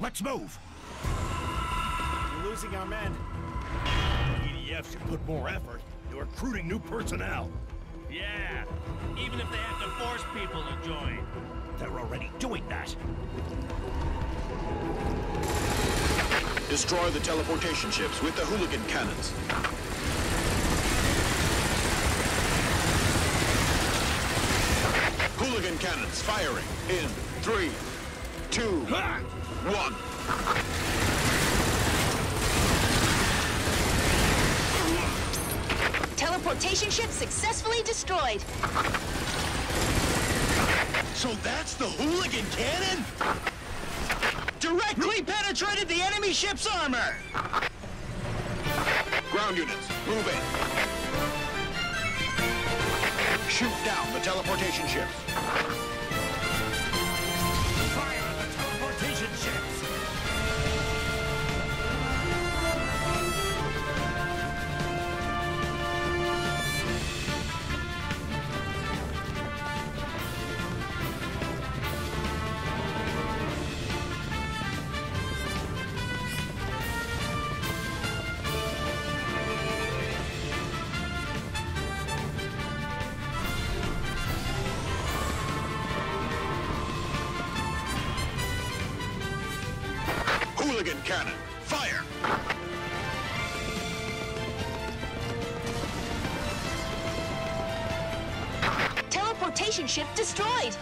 Let's move! We're losing our men. EDF should put more effort into recruiting new personnel. Yeah, even if they have to force people to join. They're already doing that. Destroy the teleportation ships with the hooligan cannons. Hooligan cannons firing in three, two, one. Teleportation ship successfully destroyed. So that's the hooligan cannon? Directly penetrated the enemy ship's armor! Ground units, move in. Shoot down the teleportation ships. Hooligan cannon, fire! Teleportation ship destroyed.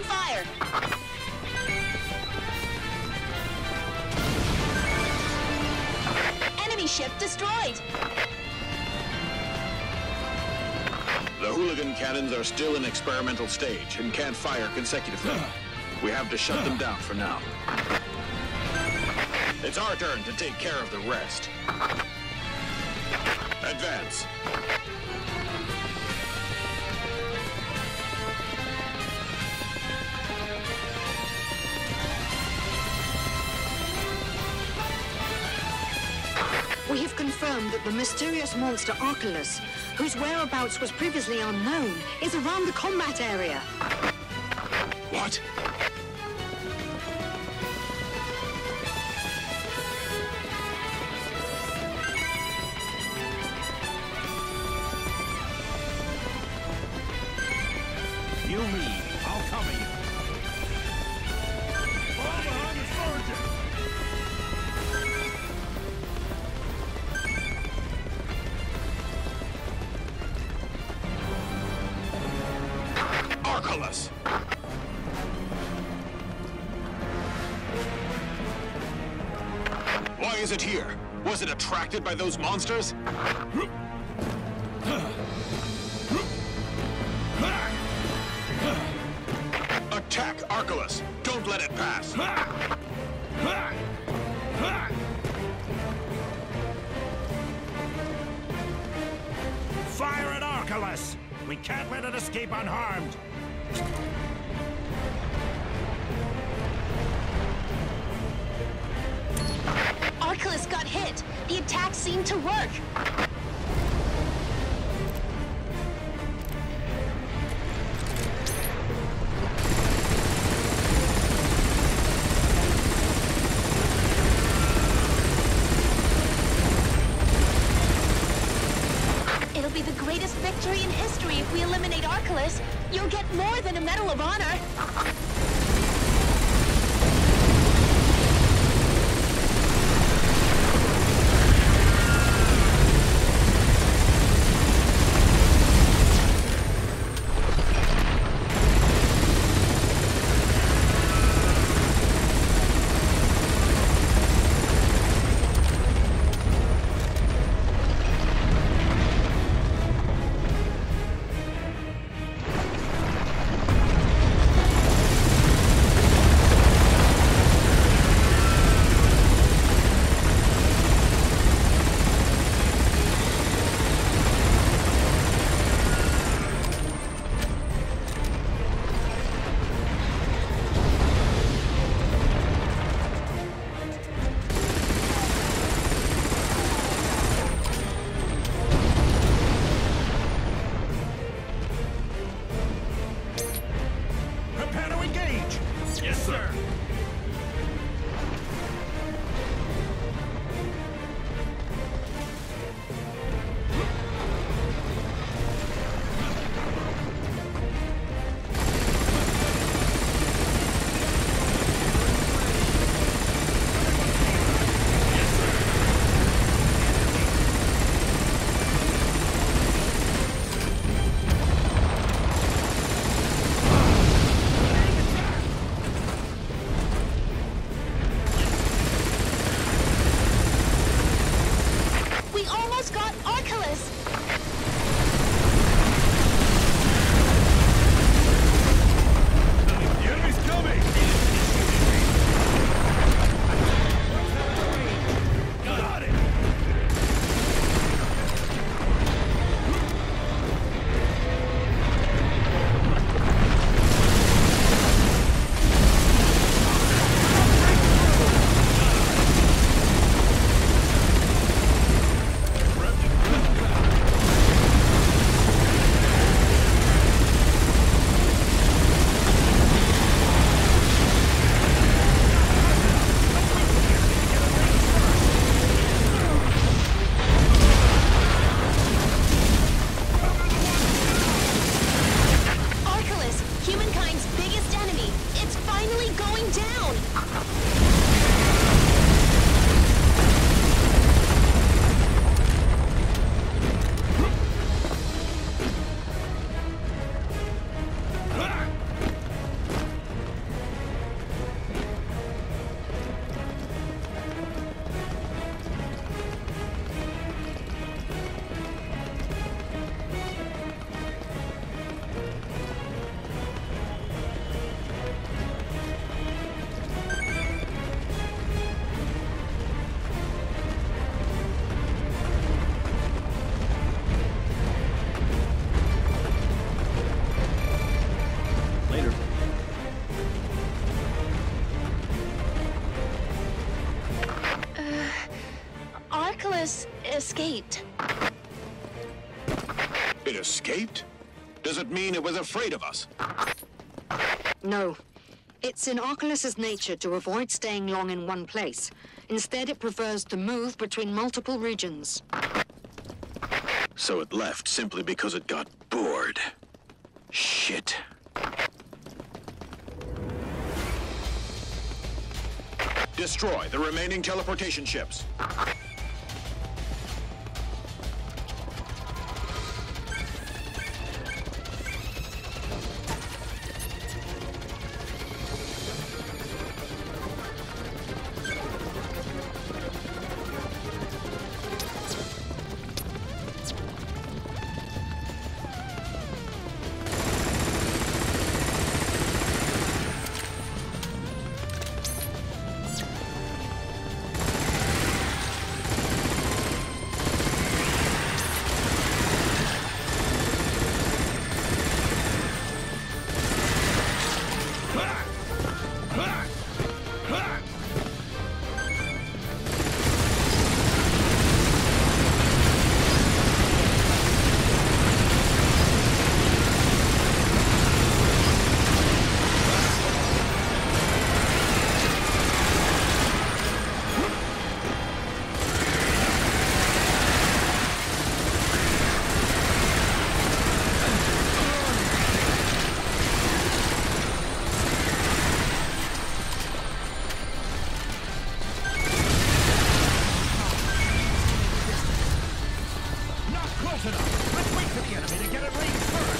Open fire. Enemy ship destroyed. The hooligan cannons are still in experimental stage and can't fire consecutively. We have to shut them down for now. It's our turn to take care of the rest. Advance. We have confirmed that the mysterious monster Archelus, whose whereabouts was previously unknown, is around the combat area. What? Is it here? Was it attracted by those monsters? Attack Archelus! Don't let it pass! Fire at Archelus! We can't let it escape unharmed. Attack seemed to work. Escaped. It escaped? Does it mean it was afraid of us? No. It's in Archelus's nature to avoid staying long in one place. Instead, it prefers to move between multiple regions. So it left simply because it got bored. Shit. Destroy the remaining teleportation ships. Close enough! Let's wait for the enemy to get it range first!